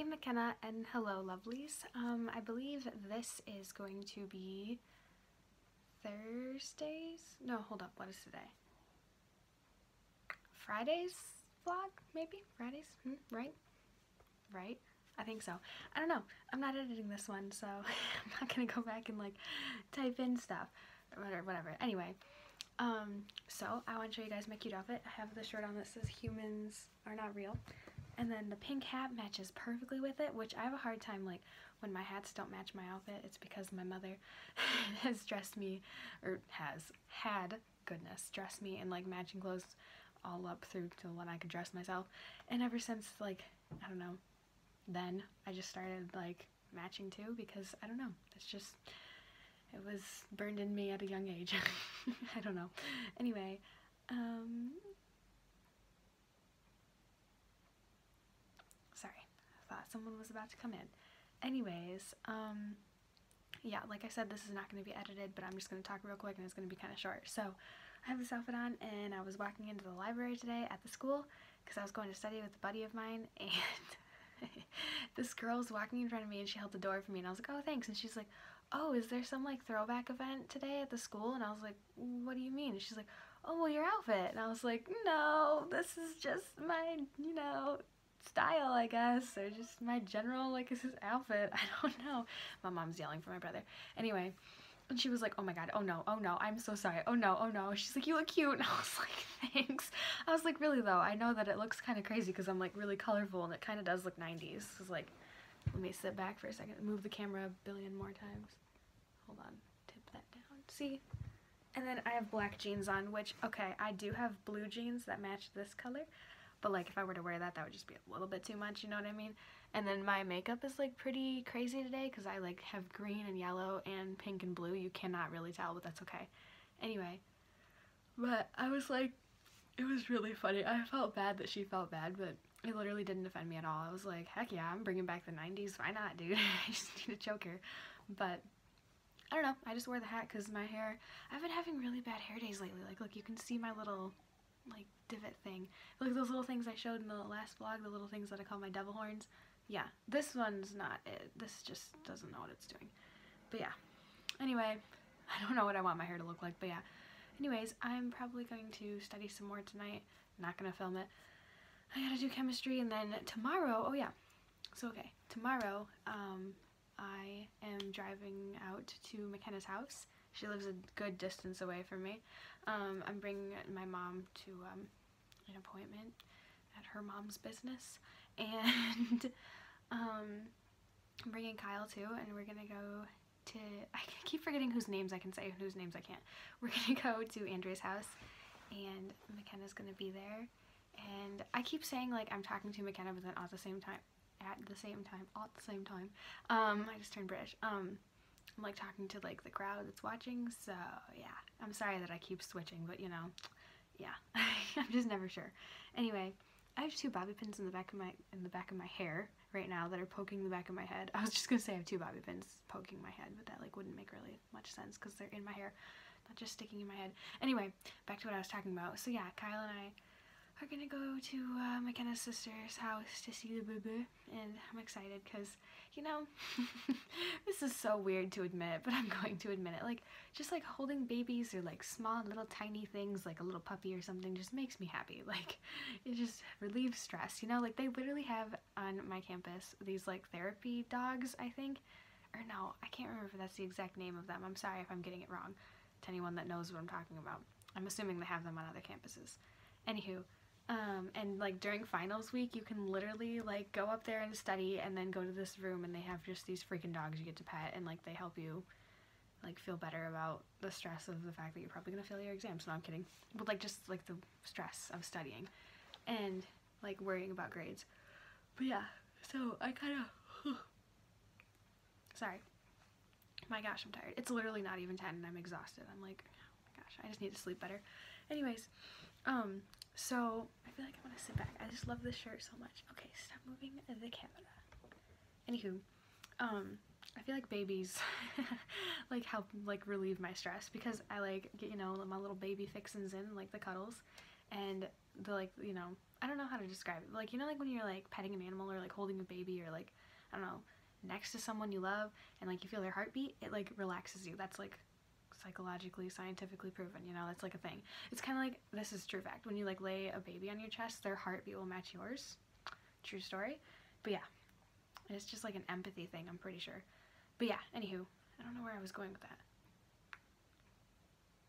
Hey McKenna and hello lovelies. Um, I believe this is going to be Thursdays? No, hold up, what is today? Friday's vlog, maybe? Fridays? Hmm, right? Right? I think so. I don't know. I'm not editing this one, so I'm not gonna go back and like type in stuff or whatever. whatever. Anyway, um, so I want to show you guys my cute outfit. I have the shirt on that says humans are not real. And then the pink hat matches perfectly with it, which I have a hard time, like, when my hats don't match my outfit, it's because my mother has dressed me, or has, had, goodness, dressed me in, like, matching clothes all up through to when I could dress myself. And ever since, like, I don't know, then I just started, like, matching too, because, I don't know, it's just, it was burned in me at a young age. I don't know. Anyway, um, someone was about to come in. Anyways, um, yeah, like I said, this is not going to be edited, but I'm just going to talk real quick and it's going to be kind of short. So, I have this outfit on and I was walking into the library today at the school because I was going to study with a buddy of mine and this girl's walking in front of me and she held the door for me and I was like, oh, thanks. And she's like, oh, is there some like throwback event today at the school? And I was like, what do you mean? And she's like, oh, well, your outfit. And I was like, no, this is just my, you know, style, I guess, or just my general, like, is his outfit. I don't know. My mom's yelling for my brother. Anyway, and she was like, oh my god, oh no, oh no, I'm so sorry, oh no, oh no. She's like, you look cute. And I was like, thanks. I was like, really though, I know that it looks kind of crazy because I'm like really colorful and it kind of does look 90s. It's like, let me sit back for a second, move the camera a billion more times. Hold on, tip that down. See? And then I have black jeans on, which, okay, I do have blue jeans that match this color, but like if I were to wear that, that would just be a little bit too much, you know what I mean? And then my makeup is like pretty crazy today because I like have green and yellow and pink and blue. You cannot really tell, but that's okay. Anyway, but I was like, it was really funny. I felt bad that she felt bad, but it literally didn't offend me at all. I was like, heck yeah, I'm bringing back the 90s. Why not, dude? I just need a choker. But I don't know. I just wore the hat because my hair, I've been having really bad hair days lately. Like, look, you can see my little like divot thing. Like those little things I showed in the last vlog, the little things that I call my devil horns. Yeah, this one's not it. This just doesn't know what it's doing. But yeah. Anyway, I don't know what I want my hair to look like, but yeah. Anyways, I'm probably going to study some more tonight. not gonna film it. I gotta do chemistry and then tomorrow, oh yeah. So okay, tomorrow, um, I am driving out to McKenna's house she lives a good distance away from me. Um, I'm bringing my mom to um, an appointment at her mom's business. And um, I'm bringing Kyle too, and we're gonna go to, I keep forgetting whose names I can say, whose names I can't. We're gonna go to Andrea's house, and McKenna's gonna be there. And I keep saying like I'm talking to McKenna, but then at the same time, at the same time, at the same time, um, I just turned British. Um, I'm like talking to like the crowd that's watching so yeah. I'm sorry that I keep switching but you know yeah. I'm just never sure. Anyway I have two bobby pins in the back of my in the back of my hair right now that are poking the back of my head. I was just gonna say I have two bobby pins poking my head but that like wouldn't make really much sense because they're in my hair not just sticking in my head. Anyway back to what I was talking about. So yeah Kyle and I are gonna go to uh, McKenna's sister's house to see the boo boo and I'm excited because you know this is so weird to admit but I'm going to admit it. Like just like holding babies or like small little tiny things like a little puppy or something just makes me happy. Like it just relieves stress you know? Like they literally have on my campus these like therapy dogs I think. Or no I can't remember if that's the exact name of them. I'm sorry if I'm getting it wrong to anyone that knows what I'm talking about. I'm assuming they have them on other campuses. Anywho um, and like during finals week, you can literally like go up there and study and then go to this room and they have just these freaking dogs you get to pet and like they help you like feel better about the stress of the fact that you're probably gonna fail your exams. No, I'm kidding. But like just like the stress of studying and like worrying about grades. But yeah, so I kind of, sorry. My gosh, I'm tired. It's literally not even 10 and I'm exhausted. I'm like, oh my gosh, I just need to sleep better. Anyways, um, so I feel like I want to sit back. I just love this shirt so much. Okay, stop moving the camera. Anywho, um, I feel like babies like help like relieve my stress because I like get you know my little baby fixins in like the cuddles and the like you know I don't know how to describe it. Like you know like when you're like petting an animal or like holding a baby or like I don't know next to someone you love and like you feel their heartbeat, it like relaxes you. That's like psychologically scientifically proven you know that's like a thing. It's kind of like this is true fact. When you like lay a baby on your chest their heartbeat will match yours. True story. But yeah. It's just like an empathy thing i'm pretty sure. But yeah anywho i don't know where i was going with that.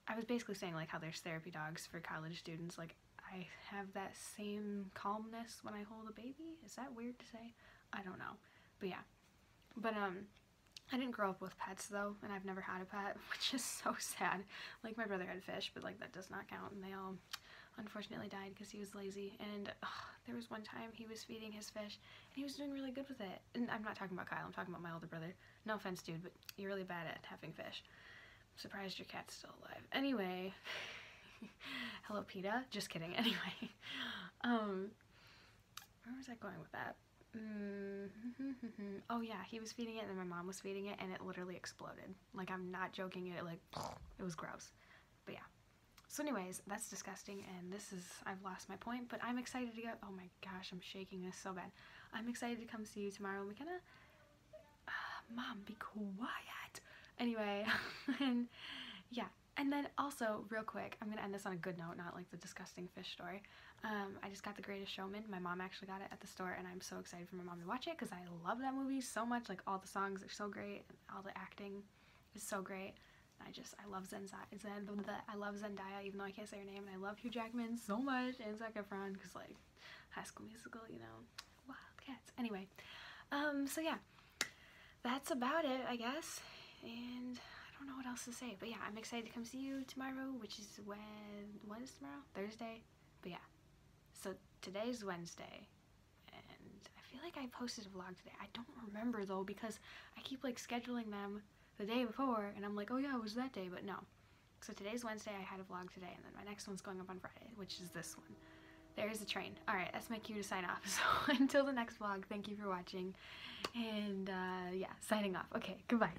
I was basically saying like how there's therapy dogs for college students. Like i have that same calmness when i hold a baby. Is that weird to say? I don't know. But yeah. But um I didn't grow up with pets though, and I've never had a pet, which is so sad. Like my brother had fish, but like that does not count, and they all unfortunately died because he was lazy. And ugh, there was one time he was feeding his fish, and he was doing really good with it. And I'm not talking about Kyle, I'm talking about my older brother. No offense, dude, but you're really bad at having fish. I'm surprised your cat's still alive. Anyway, hello PETA. Just kidding. Anyway, um, where was I going with that? Mm -hmm. Oh yeah, he was feeding it and my mom was feeding it and it literally exploded. Like I'm not joking, it like it was gross. But yeah. So anyways, that's disgusting and this is I've lost my point, but I'm excited to go oh my gosh, I'm shaking this so bad. I'm excited to come see you tomorrow Kenna uh, Mom, be quiet. Anyway, and yeah. And then also, real quick, I'm gonna end this on a good note, not like the disgusting fish story. Um, I just got The Greatest Showman. My mom actually got it at the store, and I'm so excited for my mom to watch it because I love that movie so much. Like all the songs are so great, and all the acting is so great. I just I love Zendaya. Zen I love Zendaya, even though I can't say her name, and I love Hugh Jackman so much, and Zac Efron because like High School Musical, you know, Wildcats. Anyway, um, so yeah, that's about it, I guess, and don't know what else to say, but yeah, I'm excited to come see you tomorrow, which is when what is tomorrow? Thursday. But yeah, so today's Wednesday, and I feel like I posted a vlog today. I don't remember though because I keep like scheduling them the day before, and I'm like, oh yeah, it was that day, but no. So today's Wednesday, I had a vlog today, and then my next one's going up on Friday, which is this one. There's the train. Alright, that's my cue to sign off. So until the next vlog, thank you for watching. And uh, yeah, signing off. Okay, goodbye.